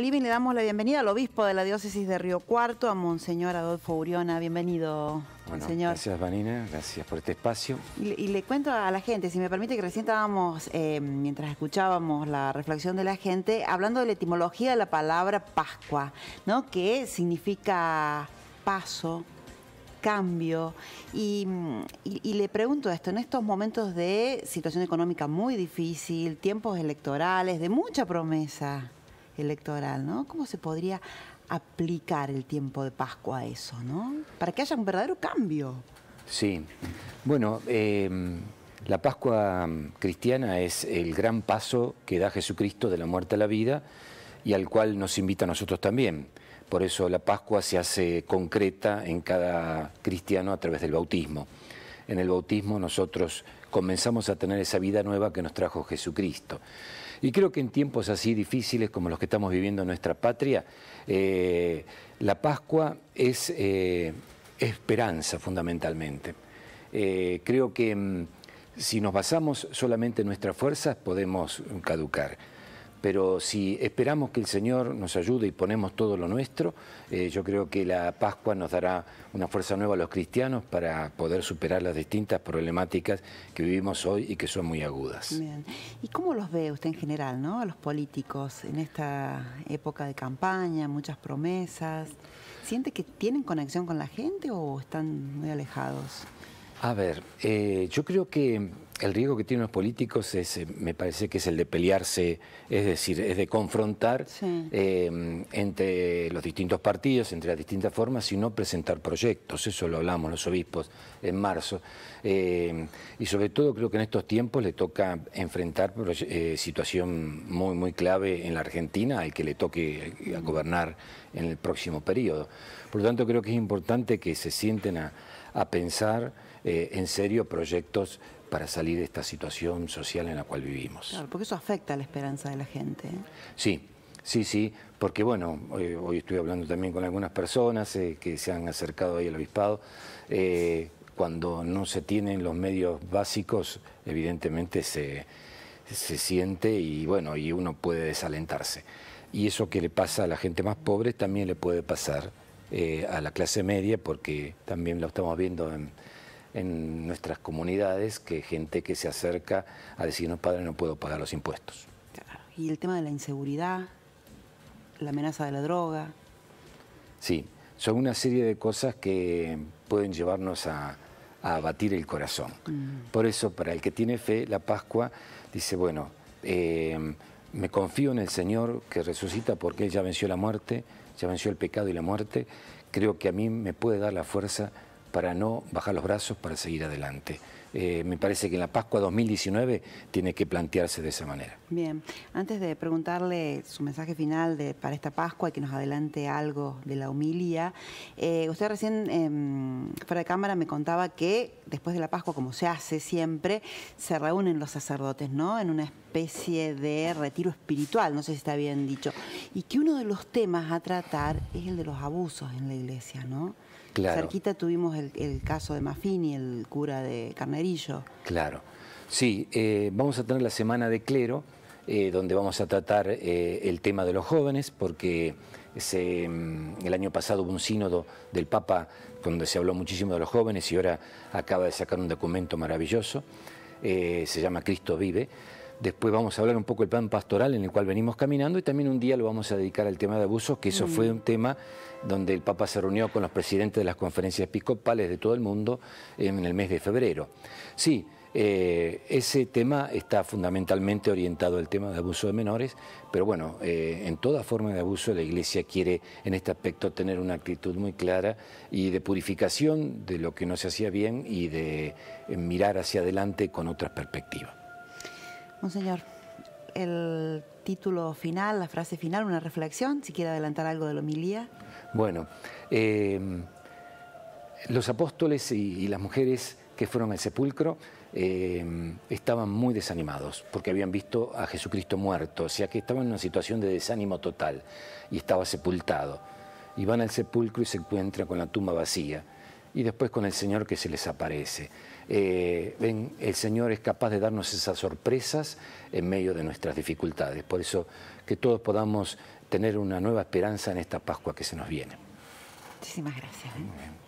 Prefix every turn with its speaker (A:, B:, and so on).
A: Living le damos la bienvenida al obispo de la diócesis de Río Cuarto, a Monseñor Adolfo Uriona. Bienvenido,
B: bueno,
A: Monseñor.
B: Gracias, Vanina. Gracias por este espacio.
A: Y, le cuento a la gente, si me permite, que recién estábamos, eh, mientras escuchábamos la reflexión de la gente, hablando de la etimología de la palabra Pascua, ¿no? Que significa paso, cambio. Y, y, le pregunto esto, en estos momentos de situación económica muy difícil, tiempos electorales, de mucha promesa electoral, ¿no? ¿Cómo se podría aplicar el tiempo de Pascua a eso, ¿no? Para que haya un verdadero cambio.
B: Sí, bueno, em, la Pascua cristiana es el gran paso que da Jesucristo de la muerte a la vida y al cual nos invita a nosotros también. Por eso la Pascua se hace concreta en cada cristiano a través del bautismo. En el bautismo nosotros comenzamos a tener esa vida nueva que nos trajo Jesucristo. Y creo que en tiempos así difíciles como los que estamos viviendo en nuestra patria, eh, la Pascua es eh, esperanza fundamentalmente. Eh, creo que mm, si nos basamos solamente en nuestras fuerzas podemos caducar pero si esperamos que el Señor nos ayude y ponemos todo lo nuestro, eh, yo creo que la Pascua nos dará una fuerza nueva a los cristianos para poder superar las distintas problemáticas que vivimos hoy y que son muy agudas.
A: Bien. ¿Y cómo los ve usted en general, ¿no? a los políticos en esta época de campaña, muchas promesas? ¿Siente que tienen conexión con la gente o están muy alejados?
B: A ver, eh, yo creo que el riesgo que tienen los políticos es, eh, me parece que es el de pelearse, es decir, es de confrontar eh, entre los distintos partidos, entre las distintas formas, y no presentar proyectos. Eso lo hablamos los obispos en marzo. Eh, y sobre todo creo que en estos tiempos le toca enfrentar situación muy, muy clave en la Argentina, al que le toque gobernar en el próximo periodo. Por lo tanto, creo que es importante que se sienten a, a pensar en serio proyectos para salir de esta situación social en la cual vivimos.
A: Claro, porque eso afecta a la esperanza de la gente. ¿eh?
B: Sí, sí, sí, porque bueno, hoy, estoy hablando también con algunas personas eh, que se han acercado ahí al obispado. Eh, cuando no se tienen los medios básicos, evidentemente se, se siente y bueno, y uno puede desalentarse. Y eso que le pasa a la gente más pobre también le puede pasar a la clase media, porque también lo estamos viendo en en nuestras comunidades que gente que se acerca a decirnos, padre, no puedo pagar los impuestos.
A: Y el tema de la inseguridad, la amenaza de la droga.
B: Sí, son una serie de cosas que pueden llevarnos a, a batir el corazón. Mm. Por eso, para el que tiene fe, la Pascua dice, bueno, eh, me confío en el Señor que resucita porque Él ya venció la muerte, ya venció el pecado y la muerte. Creo que a mí me puede dar la fuerza para no bajar los brazos, para seguir adelante. Eh, me parece que en la Pascua 2019 tiene que plantearse de esa manera.
A: Bien, antes de preguntarle su mensaje final de, para esta Pascua y que nos adelante algo de la humilía, eh, usted recién em, fuera de cámara me contaba que después de la Pascua, como se hace siempre, se reúnen los sacerdotes, ¿no? En una especie de retiro espiritual, no sé si está bien dicho, y que uno de los temas a tratar es el de los abusos en la iglesia, ¿no? Cerquita tuvimos el, caso de Mafini, el cura de Carnerillo.
B: Claro. Sí, eh, vamos a tener la semana de clero, eh, donde vamos a tratar eh, el tema de los jóvenes, porque mm, el año pasado hubo un sínodo del Papa donde se habló muchísimo de los jóvenes y ahora acaba de sacar un documento maravilloso, se llama Cristo vive Después vamos a hablar un poco del plan pastoral en el cual venimos caminando y también un día lo vamos a dedicar al tema de abusos, que eso fue un tema donde el Papa se reunió con los presidentes de las conferencias episcopales de todo el mundo en el mes de febrero. Sí, eh, ese tema está fundamentalmente orientado al tema de abuso de menores, pero bueno, eh, en toda forma de abuso la Iglesia quiere en este aspecto tener una actitud muy clara y de purificación de lo que no se hacía bien y de eh, mirar hacia adelante con otras perspectivas.
A: Monseñor, el título final, la frase final, una reflexión, si quiere adelantar algo de la homilía.
B: Bueno, eh, los apóstoles y, las mujeres que fueron al sepulcro eh, estaban muy desanimados porque habían visto a Jesucristo muerto, o sea que estaban en una situación de desánimo total y estaba sepultado. Y van al sepulcro y se encuentran con la tumba vacía y después con el Señor que se les aparece. Eh, ven, el Señor es capaz de darnos esas sorpresas en medio de nuestras dificultades. Por eso que todos podamos tener una nueva esperanza en esta Pascua que se nos viene.
A: Muchísimas gracias. ¿eh?